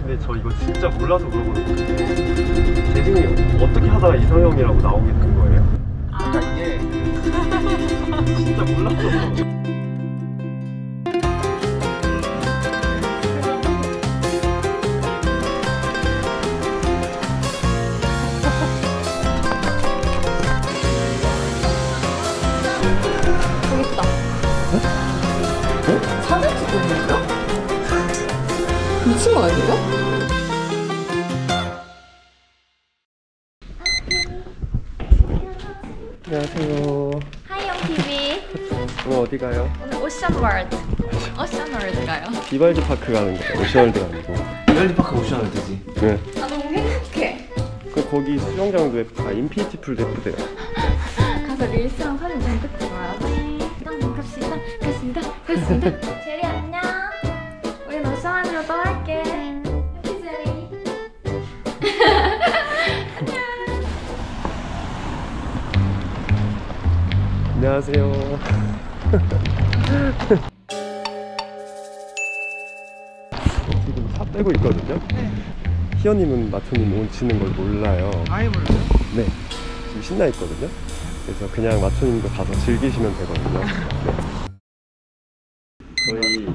근데 저 이거 진짜 몰라서 물어보는 건데 재진이 어떻게 하다가 이상형이라고 나오게 된 거예요? 그러니까 이게 진짜 몰라서 저기 있다. 사진 찍고 있는데요? 미친 거 아니에요? 가요? 오늘 오션 월드. 오션 월드 가요. 비발디 파크 가는 거예요 오션월드 가는 거 비발디 파크 오셔도 되지 네. 아 너무 행복해. 그 거기 수영장도 예쁘 아 인피니티 풀도 예쁘대요 가서 릴스랑 사진 좀 찍고 와야지. 일단 갑시다. 갑시다. 갑시다. 제리 안녕. 우린 오션 안으로 떠날게. 해피 제리. 안녕하세요 지금 차 빼고 있거든요 희연님은 마초님 오시는 걸 몰라요 아예 몰라요? 네 지금 신나 있거든요 그래서 그냥 마초님도 가서 즐기시면 되거든요 네. 저희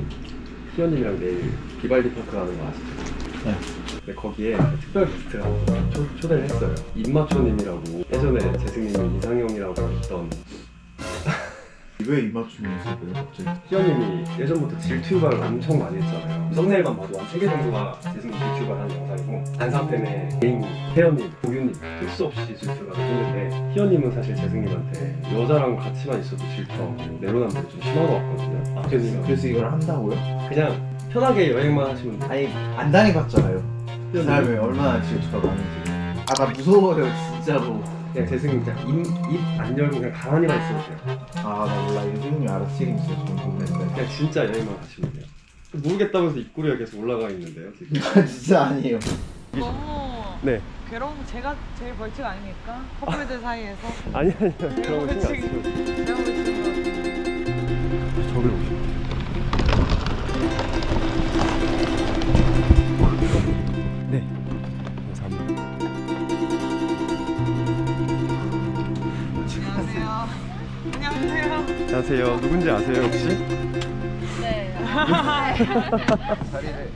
희연님이랑 내일 비발디 파크 가는 거 아시죠? 네. 근데 거기에 특별 게스트가 초, 초대를 했어요 임마초님이라고 예전에 재승님이 이상형이라고 했던 왜 입맞춤이 있었어요 갑자기? 희연님이 예전부터 질투발을 엄청 많이 했잖아요. 썸네일만 봐도 한 3개 정도가 재승 질투발 하는 영상이고 안상팬의 개인님, 태연님, 보규님 할 수 없이 질투가 했는데 희연님은 사실 재승님한테 여자랑 같이만 있어도 질투하고 내로남불이 좀 심한 것 같거든요. 아, 그래서, 그래서 이걸 한다고요? 그냥 편하게 여행만 하시면 돼요. 아니 안 다녀봤잖아요 그 사람이 얼마나 질투가 많은지 아 나 무서워요 진짜로 그냥 재승님 그냥 입안 열고 그냥 가만히만 있어도 돼요. 아 나 몰라 이거 선생님이 알아서 책임지셔 저는 모르겠는데 그냥 진짜 여행만 하시면 돼요. 모르겠다면서 입구리가 계속 올라가 있는데요, 지금. 진짜 아니에요 너무 네. 괴로운 제가 제일 벌칙 아닙니까? 커플들 사이에서 아니, 아니요. 그런 거 신경 안 벌칙 저기로 오시면 안녕하세요 누군지 아세요 혹시? 네. 자리를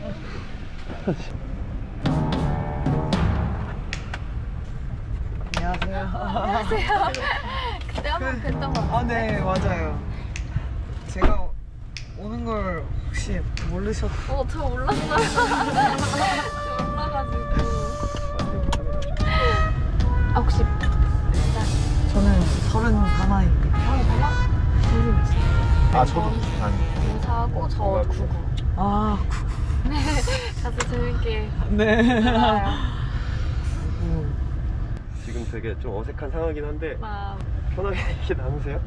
안녕하세요. 그때 한번 뵀던 거. 아, 네, 맞아요. 제가 오는 걸 혹시 모르셨... 어, 저 몰랐어요. 저 몰라가지고. 아, 혹시 저는 서른 하나입니다. 아 저도 아니 인사하고 저 구구. 아, 가서 재밌게 네. 놀아요. 지금 되게 좀 어색한 상황이긴 한데 막. 편하게 얘기 나누세요?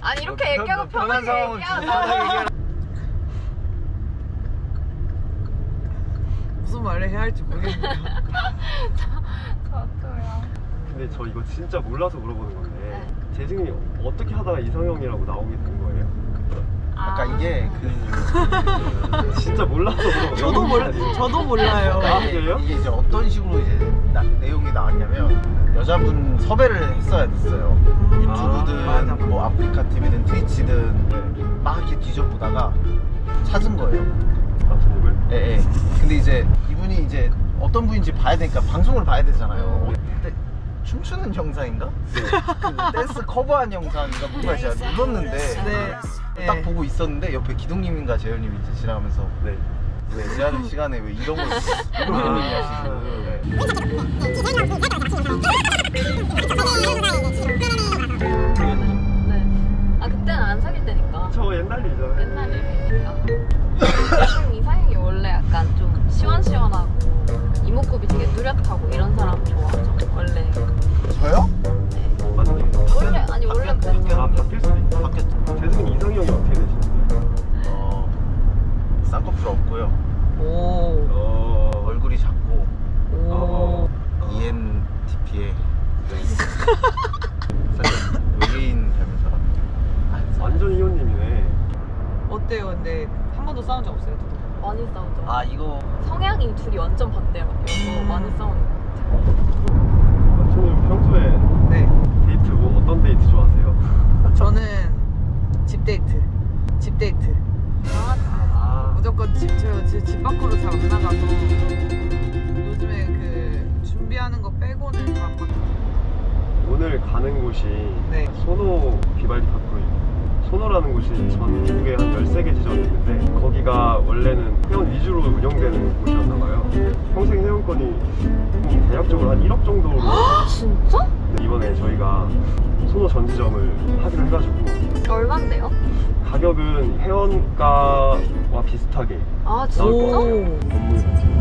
아니 이렇게 얘기하고 편한 편하게 얘기하고 무슨 말을 해야 할지 모르겠네요. 저도요. 근데 저 이거 진짜 몰라서 물어보는 건데 네. 재승이 어떻게 하다가 이상형이라고 나오게 된 거예요? 아까 이게 그 진짜 몰라서 물어보는 저도 몰라, 저도 몰라요. 이게, 그래요? 이게 이제 어떤 식으로 이제 나- 내용이 나왔냐면 여자분 섭외를 했어야 됐어요 유튜브든 아, 맞아. 뭐 아프리카 TV든 트위치든 막 이렇게 뒤져보다가 찾은 거예요 아? 예, 예. 근데 이제 이분이 이제 어떤 분인지 봐야 되니까 방송을 봐야 되잖아요. 근데 춤추는 영상인가? 그 댄스 커버한 영상인가 뭔가 제가 눌렀는데 네. 딱 네. 보고 있었는데 옆에 기동님인가 재현님이 이제 지나가면서 네 왜 일하는 시간에 왜 이런 걸 이런 고민을 하시고 네. 네. 아 그때는 안 사귈 때니까. 저 옛날 일이잖아요 옛날 일이니까. 좀 이상형이 원래 약간 좀 시원시원하고 이목구비 되게 뚜렷하고 이런 사람 좋아하죠. 원래. 저요? 없고요. 오. 어... 얼굴이 작고 오. E ENTP에 살짝 외계인 닮은 사람. 완전 희원님이네 어때요? 근데 한 번도 싸운 적 없어요? 저도? 많이 싸우죠. 아 이거 성향이 둘이 완전 반대여서 음. 많이 싸우는 것 같아요. 저는 평소에 네. 데이트 뭐 어떤 데이트 좋아하세요? 저는 집 데이트. 집 데이트. 아, 무조건 집, 저, 집, 집 밖으로 잘 안 나가서 요즘에 그 준비하는 거 빼고는 다 밖. 오늘 가는 곳이 네. 소노 비발디 파크로 소노라는 곳이 전국에 한 13개 지점이 있는데 거기가 원래는 회원 위주로 운영되는 곳이었나 봐요 평생 회원권이 대략적으로 한 1억 정도로 진짜? 이번에 저희가 소노 전 지점을 하기로 해가지고 얼만데요? 가격은 회원가와 비슷하게. 아 나올 것? 같아요 건물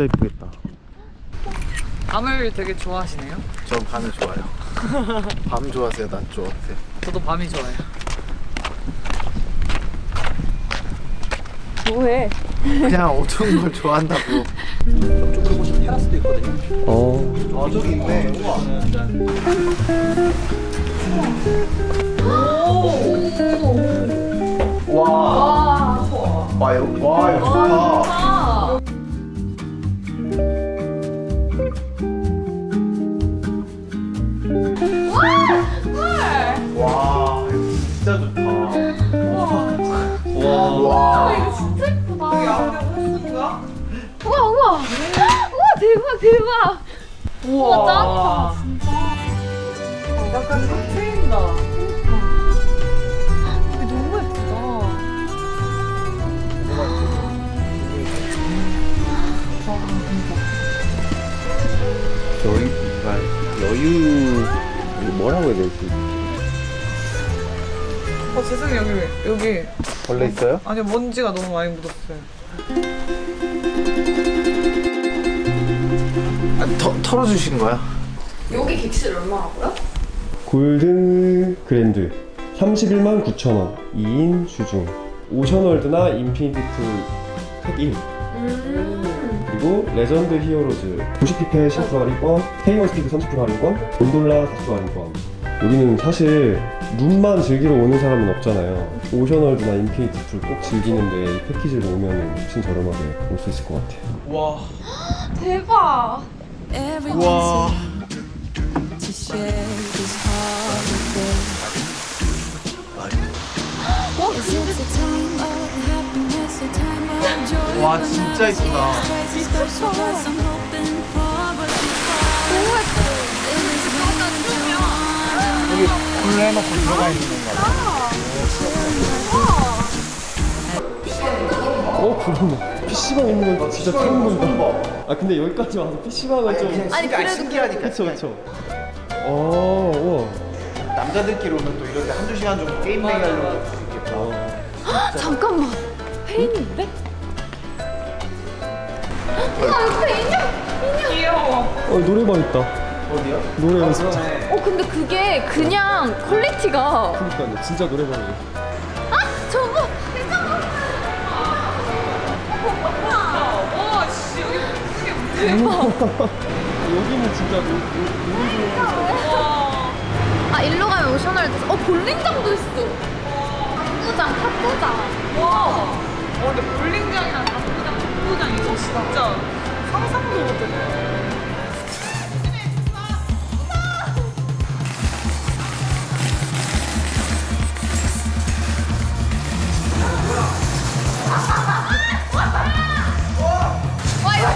진짜 이쁘겠다 밤을 되게 좋아하시네요. 전 밤이 좋아요 밤 좋아하세요 낮 좋아하세요 저도 밤이 좋아요. 뭐해? 그냥 어두운 걸 좋아한다고 저쪽으로 보시면 테라스도 있거든요 어 아 저기 있네 우와 와. 와, 이거, 와, 이거 좋다. 아. 와, 대박 대박. 우와 짱이다 진짜. 약간 상 트인다. 이거 너무 예쁘다. 여유, 뭐라고 해야 되지? 어 죄송해요 여기 여기 벌레 있어요? 아니 먼지가 너무 많이 묻었어요. 터, 털어주신 거야? 여기 객실 얼마라고요? 골든 그랜드 31만 9천 원 2인 주중 오션월드나 인피니티 풀 택1 음. 그리고 레전드 히어로즈 90피페 10% 할인권 테이머 스피드 30% 할인권 곤돌라 40% 할인권 여기는 사실 룸만 즐기러 오는 사람은 없잖아요 오션월드나 인피니티 풀 꼭 즐기는데 이 패키지를 오면 훨씬 저렴하게 올 수 있을 것 같아요 와. 대박. 와, But 진짜 이쁘다. 여기 불 해놓고 들어가 있는 건가 어 그러네 PC방 있는 건 진짜 처음 본다 아 근데 여기까지 와서 PC방은 좀 아니, 그래도 신기하니까. 그쵸 그쵸 어 우와 남자들끼리 오면 또 이런데 한두 시간 정도 게임 내기 하려고 할수 있겠다. 잠깐만. 혜인인데? 와 옆에 인형. 귀여워. 어 노래방 있다 어디요? 노래 연습장 근데 그게 그냥 퀄리티가 그러니까요 진짜 노래방이에요 여기는 진짜 노래방 아 일로 가면 오션월드 어 볼링장도 있어 탁구장 탁구장 와. 어 근데 볼링장이랑 당구장, 축구장 이거 진짜 상상도 못했네. 와 이거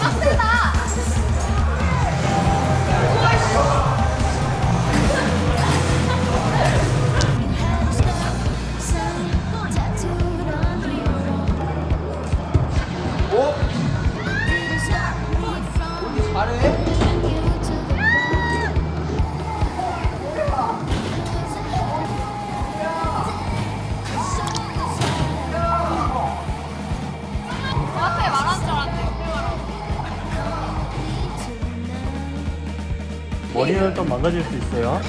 머리는 좀 망가질 수 있어요.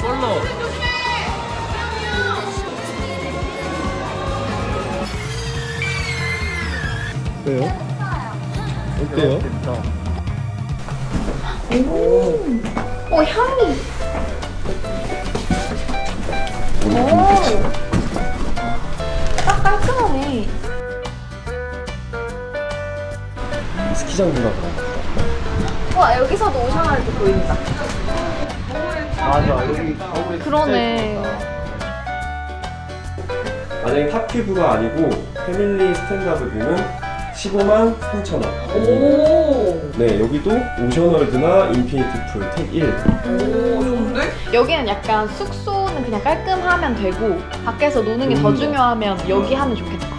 솔로. 어때요? 어때요? 오 향이. 보인다. 맞아 여기 겨울에 그러네. 만약에 탑큐브가 아니고 패밀리 스탠다드 뷰는 15만 3천 원. 오. 네, 여기도 오션월드나 인피니티 풀 택1. 오 좋은데? 여기는 약간 숙소는 그냥 깔끔하면 되고 밖에서 노는 게 더 음. 중요하면 여기 하면 좋겠다.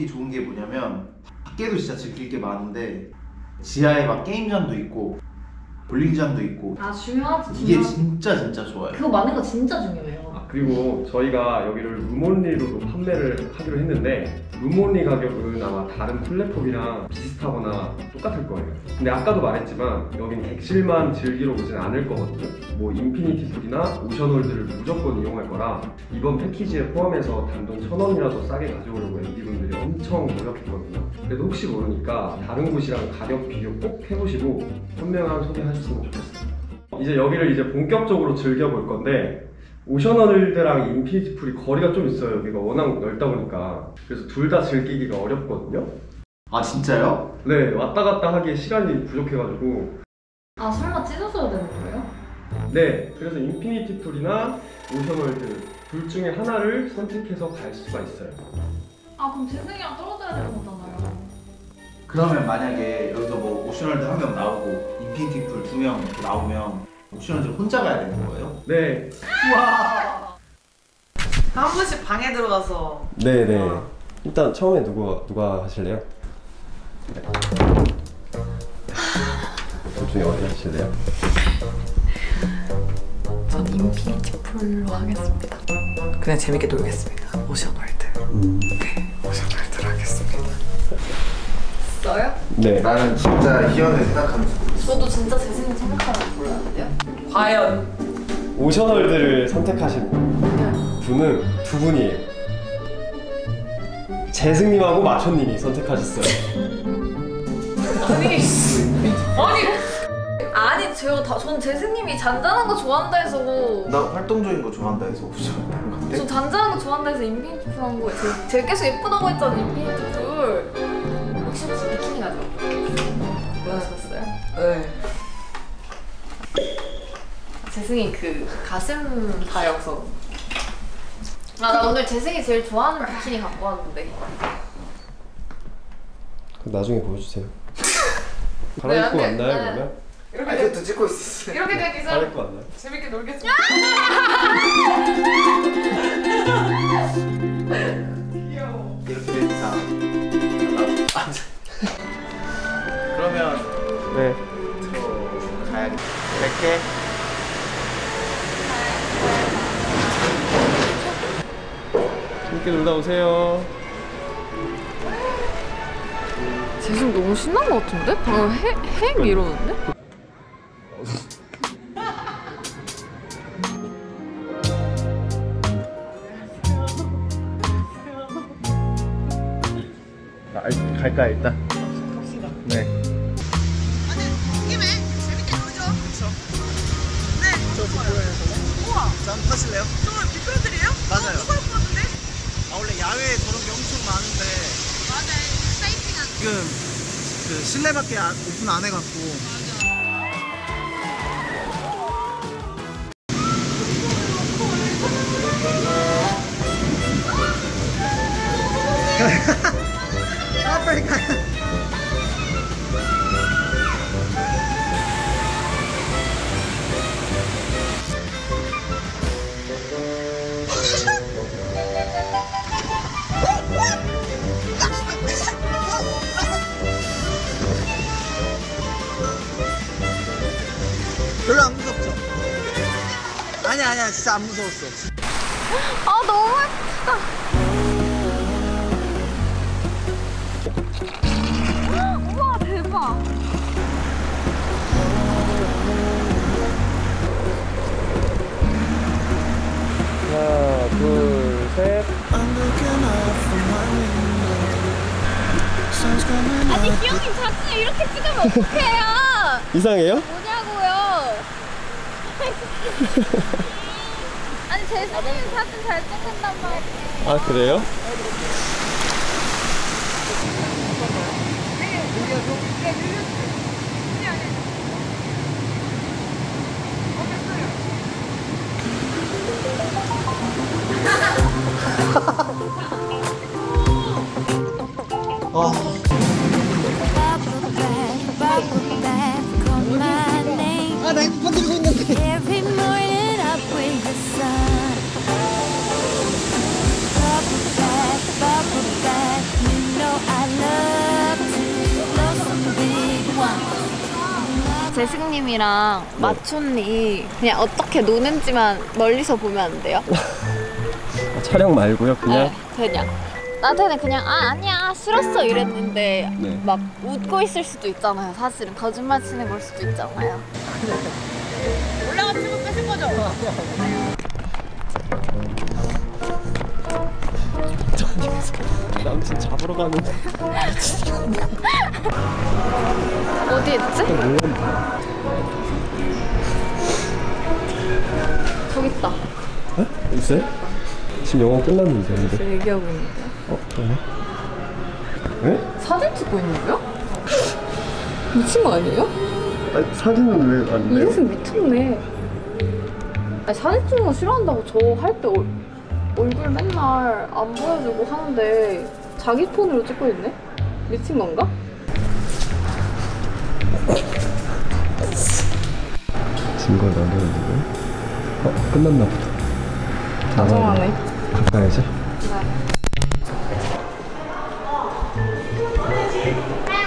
오기 좋은 게 뭐냐면 밖에도 진짜 즐길 게 많은데 지하에 막 게임장도 있고 볼링장도 있고 아 중요하지 이게 진짜 진짜 좋아요. 그거 많은 거 진짜 중요해요. 아, 그리고 저희가 여기를 room only로도 판매를 하기로 했는데 room only 가격은 아마 다른 플랫폼이랑 비슷하거나 똑같을 거예요. 근데 아까도 말했지만 여긴 객실만 즐기러 오진 않을 거거든요. 뭐 인피니티 풀이나 오션월드를 무조건 이용할 거라 이번 패키지에 포함해서 단돈 천 원이라도 싸게 가져오려고 MD분들이 엄청 노력했거든요. 그래도 혹시 모르니까 다른 곳이랑 가격 비교 꼭 해보시고 현명한 소비하셨으면 좋겠어요. 이제 여기를 이제 본격적으로 즐겨볼 건데 오션월드랑 인피니티 풀이 거리가 좀 있어요. 여기가 워낙 넓다 보니까 그래서 둘 다 즐기기가 어렵거든요. 아 진짜요? 네 왔다 갔다 하기에 시간이 부족해가지고 아 설마 찢어져야 되는 거예요? 네 그래서 인피니티 풀이나 오션월드 둘 중에 하나를 선택해서 갈 수가 있어요. 아 그럼 재승이랑 떨어져야 되는 거잖아요. 그러면 만약에 여기서 뭐 오션월드 한 명 나오고 인피니티 풀 두 명 나오면 오션월드 혼자 가야 되는 거예요? 네 한 분씩 방에 들어가서 네네. 아. 일단 처음에 누구 누가 하실래요? 네. 둘 중에 어디 하실래요? 전 인피니티 풀로 하겠습니다. 그냥 재밌게 놀겠습니다. 오션 월드. 네, 오션 월드로 하겠습니다. 써요? 네. 나는 진짜 희연을 생각하면서 저도 진짜 재승이 생각하면 몰랐는데요. 과연 오션월드를 선택하신 분은 두 분이에요. 재승님하고 마초님이 선택하셨어요. 아니 아니 아니 제가 다, 전 재승님이 잔잔한 거 좋아한다 해서 나 활동적인 거 좋아한다 해서 오션월드 저 같아. 잔잔한 거 좋아한다 해서 infinity pool 한 거예요. 제가, 계속 예쁘다고 했잖아 infinity pool. 혹시 혹시 비키니 가져? 보여줬어요? 네. 재승이 그 가슴 다여서. 아 나 오늘 재승이 제일 좋아하는 비키니 갖고 왔는데. 나중에 보여주세요. 네, 갈아입고 네, 왔나요 네. 그러면? 이렇게 아직도 찍고 있었어. 이렇게 전 갈아입고 왔나요? 재밌게 놀겠습니다. 귀여워. 이렇게 된 이상 아, 그러면 네. 저 가야겠다. 갈게. 재밌게 놀다 오세요. 재승 너무 신난 것 같은데? 방금 해, 행 이러는데? 아, 갈까 일단? 밖에 안- 오픈 안 해갖고 아니야 진짜 안 무서웠어. 아 너무 예쁘다. 우와 대박. 하나, 둘, 셋. 아니 기영님 사진 이렇게 찍으면 어떡해요? 이상해요? 뭐냐고요? 재승님 사진 잘 찍는단 말이에요. 아, 그래요? Bubble 재승님이랑 마촌이 그냥 어떻게 노는지만 멀리서 보면 안 돼요? 촬영 말고요, 그냥. 네, 그냥. 나한테는 그냥 아 아니야 싫었어 이랬는데 네. 막 웃고 있을 수도 있잖아요 사실은 거짓말 치는 걸 수도 있잖아요 남친 잡으러 가는데. 어디 있지? 저기 있다 있어요? 지금 영화 끝났는데, 근데. 얘기하고 있는데. 어, 그러네. 네? 사진 찍고 있는 거야? 미친 거 아니에요? 아니, 사진은 왜안이 돼요? 녀석 미쳤네 아니 사진 찍는 거 싫어한다고 저 할 때 얼굴 맨날 안 보여주고 하는데 자기 폰으로 찍고 있네? 미친 건가? 증거 남겼는데. 어, 끝났나 보다. 다정하네. 가까이죠? 그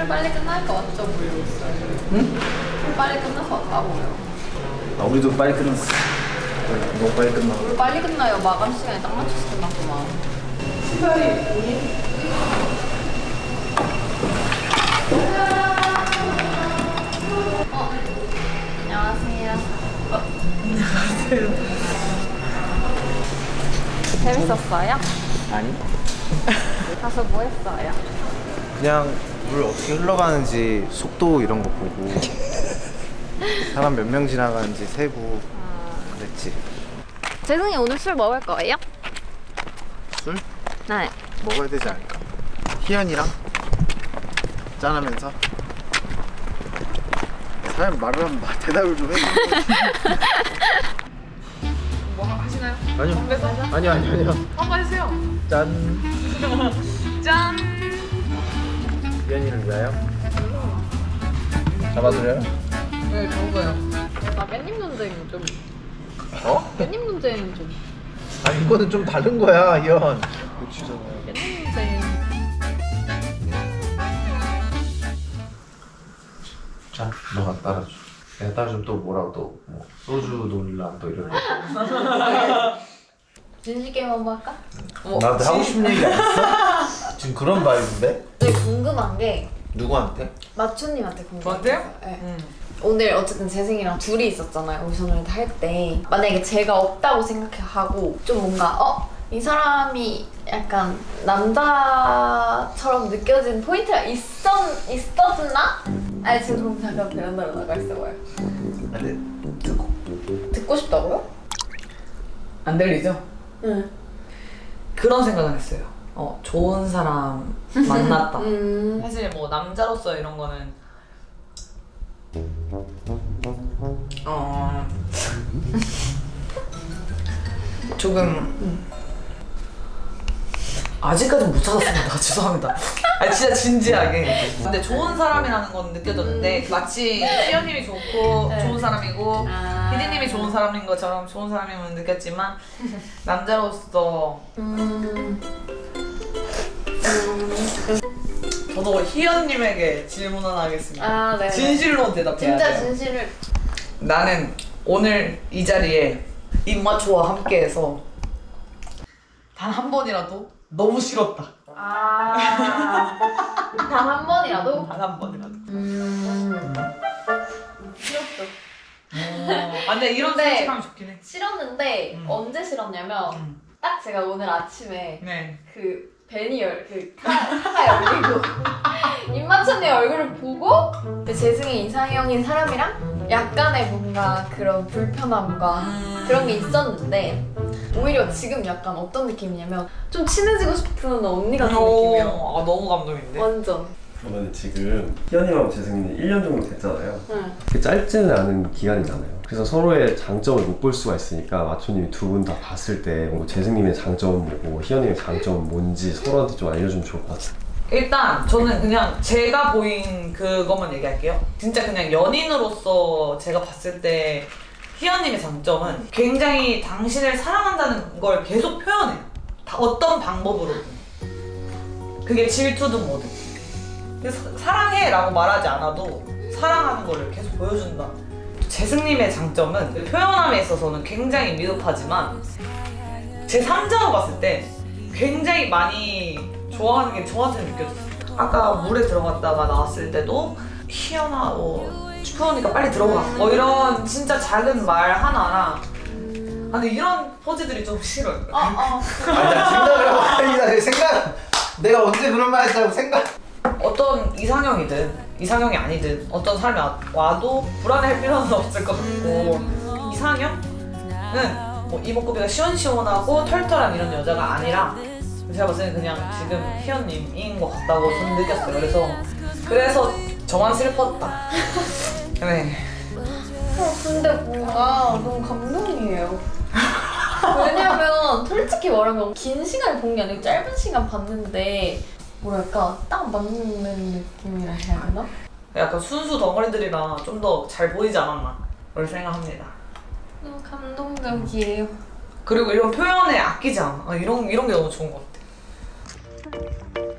냥 뭐풀 빨리 끝날 것 같죠 보여 응? 풀 빨리 끝나서 왔다고요 아, 우리도 빨리 끝났어. 너무 빨리 끝나. 물 빨리 끝나요 마감 시간에 딱 맞춰서 끝났구만 어, 안녕하세요. 안녕하세요. 재밌었어요? 아니? 가서 뭐 했어요? 그냥 물 어떻게 흘러가는지 속도 이런 거 보고 사람 몇 명 지나가는지 세고 그랬지. 재승이 오늘 술 먹을 거예요? 술 네. 먹어야 되지 않을까? 희연이랑 짠하면서 사람 말을 하면 막 대답을 좀 해. 뭐 하시나요? 아니요. 아니요 아니요 아니요. 한번 해주세요. 짠. 짠. 희연이를 위하여. 잡아드려요? 네, 좋은거요. 나 깻잎 논쟁 좀. 어? 깻잎 논쟁 좀. 아 이거는 좀 다른 거야 희연. 고추잖아. 깻잎 논쟁. 자, 너가 따라줘. 내가 따라주면 또 뭐라고 또 뭐, 소주 놀라 또 이런. 진실 게임 한번 할까? 나한테 하고 싶은 얘기 안 했어? 지금 그런 vibe인데? 근데 궁금한 게 누구한테? 마초님한테 궁금해요. 저한테요? 네. 응. 오늘 어쨌든 재승이랑 둘이 있었잖아요. 오션월드 갈 때. 만약에 제가 없다고 생각하고 좀 뭔가 어? 이 사람이 약간 남자처럼 느껴진 포인트가 있었, 있었나? 아니 지금 잠깐 베란다로 나가 있어봐요. 아니 듣고 듣고 싶다고요? 안 들리죠? 응. 그런 생각은 했어요. 어, 좋은 사람 만났다. 음. 사실 뭐 남자로서 이런 거는 어 조금 아직까지는 못 찾았습니다. 죄송합니다. 아 진짜 진지하게. 근데 좋은 사람이라는 건 느껴졌는데 마치 희연님이 좋고 좋은 사람이고 피디님이 좋은 사람인 것처럼 좋은 사람임을 느꼈지만 남자로서 저도 희연님에게 질문 하나 하겠습니다. 아, 네. 진실로 대답해야 진짜 돼요. 진실을. 나는 오늘 이 자리에 입마초와 함께해서 단 한 번이라도 너무 싫었다. 아. 단 한 번이라도? 단 한 번이라도. 음. 싫었어. 아, 근데 이런 솔직함이 좋긴 해. 싫었는데 음. 언제 싫었냐면 음. 딱 제가 오늘 아침에 네. 그 열, 그 카, 카가 열리고 임마천님 얼굴을 보고 그 재승이 이상형인 사람이랑 약간의 뭔가 그런 불편함과 그런 게 있었는데 오히려 지금 약간 어떤 느낌이냐면 좀 친해지고 싶은 언니 같은 느낌이에요. 오, 아, 너무 감동인데. 완전. 그러면 지금 희연이랑 재승이는 1년 정도 됐잖아요. 응. 그렇게 짧지는 않은 기간이잖아요. 그래서 서로의 장점을 못 볼 수가 있으니까 마초님이 두 분 다 봤을 때뭐 재승님의 장점은 뭐고 희연님의 장점은 뭔지 서로한테 좀 알려주면 좋을 것 같아요. 일단 저는 그냥 제가 보인 그것만 얘기할게요. 진짜 그냥 연인으로서 제가 봤을 때 희연님의 장점은 굉장히 당신을 사랑한다는 걸 계속 표현해요. 다 어떤 방법으로든. 그게 질투든 뭐든. 그래서 사랑해 라고 말하지 않아도 사랑하는 거를 계속 보여준다. 재승님의 장점은 표현함에 있어서는 굉장히 미흡하지만 제 3자로 봤을 때 굉장히 많이 좋아하는 게 저한테 느껴졌어요. 아까 물에 들어갔다가 나왔을 때도 희연아 뭐 추우니까 빨리 들어가 뭐 이런 진짜 작은 말 하나랑 아 근데 이런 포즈들이 좀 싫어요. 어, 어. 아니야 생각을 하고 아니다 내 생각 내가 언제 그런 말 했다고 생각 어떤 이상형이든 이상형이 아니든 어떤 사람이 와- 와도 불안해할 필요는 없을 것 같고 이상형은 뭐 이목구비가 시원시원하고 털털한 이런 여자가 아니라 제가 봤을 때는 그냥 지금 희연님인 것 같다고 저는 느꼈어요. 그래서 그래서 저만 슬펐다. 네. 어, 근데 뭔가 너무 감동이에요. 왜냐면 솔직히 말하면 긴 시간 본게 아니고 짧은 시간 봤는데 뭐랄까 딱 맞는 느낌이라 해야 되나? 약간 순수 덩어리들이라 좀 더 잘 보이지 않았나 그걸 생각합니다. 너무 감동적이에요. 그리고 이런 표현에 아끼지 않아. 아, 이런 이런 게 너무 좋은 것 같아.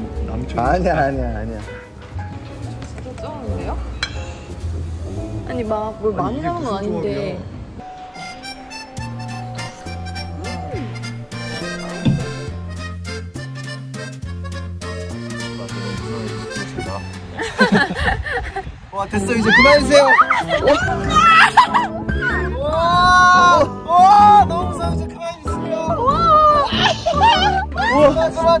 남 남초. 아니야 아니야 아니야. 진짜 쩌는데요? 아니 막 뭘 많이 나온 건 아닌데. 와 됐어. 이제 그만해주세요. 와, 와 너무 무서워. 이제 그만해주세요. 우와. 그만 그만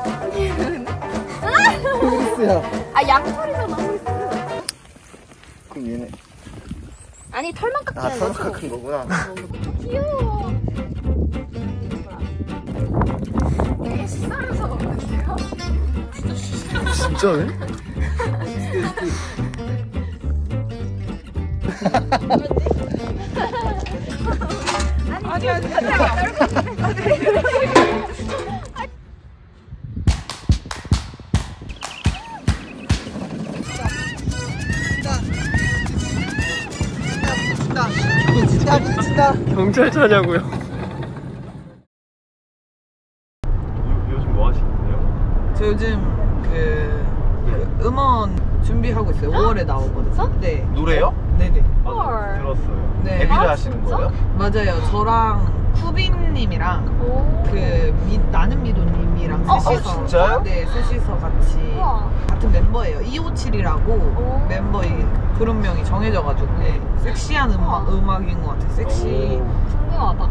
호리스야. 아 양털이잖아 홀스. 그럼 얘네. 아니 털만 아, 깎이는 거죠. 털 깎은 거구나. 귀여워. 되게 식상해서 먹는데요? 진짜네? 아니 아니 진짜 미친다. 경찰차냐고요? 요즘 뭐 하시는데요? 저 요즘 그, 그 음원 준비하고 있어요 5월에 나오거든요 네 노래요? 네네 헐. 들었어요. 네 데뷔를 아, 하시는? 거예요? 맞아요 저랑 쿠빈님이랑 오. 그 미, 나는 미도님이랑 어, 어, 셋이서 진짜요? 네 셋이서 같이 우와. 같은 멤버예요 257이라고 오. 멤버 이 그룹명이 정해져가지고 네, 섹시한 음악, 우와. 음악인 것 같아요 섹시 오. 궁금하다.